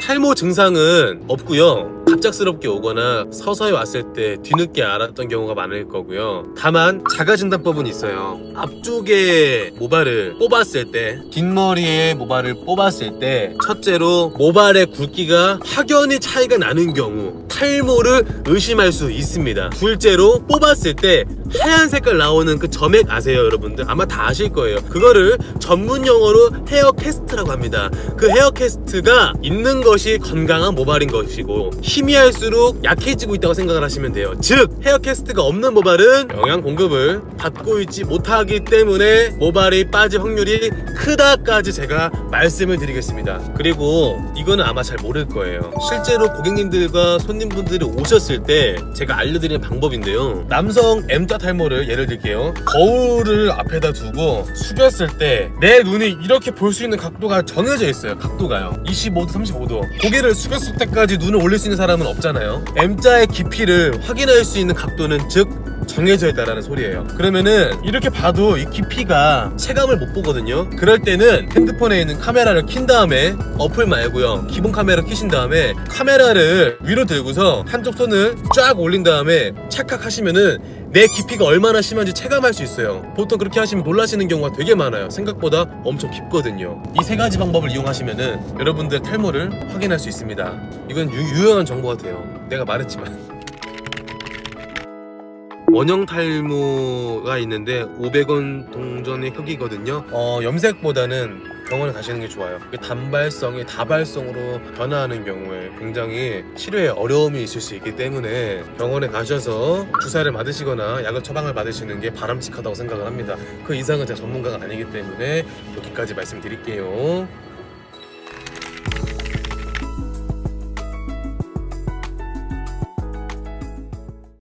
탈모 증상은 없고요. 갑작스럽게 오거나 서서히 왔을 때 뒤늦게 알았던 경우가 많을 거고요. 다만 자가 진단법은 있어요. 앞쪽에 모발을 뽑았을 때, 뒷머리에 모발을 뽑았을 때, 첫째로 모발의 굵기가 확연히 차이가 나는 경우 탈모를 의심할 수 있습니다. 둘째로 뽑았을 때 하얀 색깔 나오는 그 점액 아세요, 여러분들? 아마 다 아실 거예요. 그거를 전문 용어로 헤어 캐스트라고 합니다. 그 헤어 캐스트가 있는 것이 건강한 모발인 것이고 희미할수록 약해지고 있다고 생각을 하시면 돼요. 즉 헤어 캐스트가 없는 모발은 영양 공급을 받고 있지 못하기 때문에 모발이 빠질 확률이 크다까지 제가 말씀을 드리겠습니다. 그리고 이거는 아마 잘 모를 거예요. 실제로 고객님들과 손님분들이 오셨을 때 제가 알려드리는 방법인데요. 남성 M자 탈모를 예를 들게요. 거울을 앞에다 두고 숙였을 때 내 눈이 이렇게 볼 수 있는 각도가 정해져 있어요. 각도가요. 25도, 35도. 고개를 숙였을 때까지 눈을 올릴 수 있는 사람은 없잖아요. M자의 깊이를 확인할 수 있는 각도는 즉 정해져 있다라는 소리예요. 그러면은 이렇게 봐도 이 깊이가 체감을 못 보거든요. 그럴 때는 핸드폰에 있는 카메라를 킨 다음에 어플 말고요. 기본 카메라 키신 다음에 카메라를 위로 들고서 한쪽 손을 쫙 올린 다음에 착각 하시면은 내 깊이가 얼마나 심한지 체감할 수 있어요. 보통 그렇게 하시면 놀라시는 경우가 되게 많아요. 생각보다 엄청 깊거든요. 이 세 가지 방법을 이용하시면은 여러분들 탈모를 확인할 수 있습니다. 이건 유, 유용한 정보 같아요. 내가 말했지만. 원형 탈모가 있는데 500원 동전의 흑이거든요. 어, 염색보다는 병원에 가시는 게 좋아요. 그 단발성이 다발성으로 변화하는 경우에 굉장히 치료에 어려움이 있을 수 있기 때문에 병원에 가셔서 주사를 맞으시거나 약을 처방을 받으시는 게 바람직하다고 생각을 합니다. 그 이상은 제가 전문가가 아니기 때문에 여기까지 말씀드릴게요.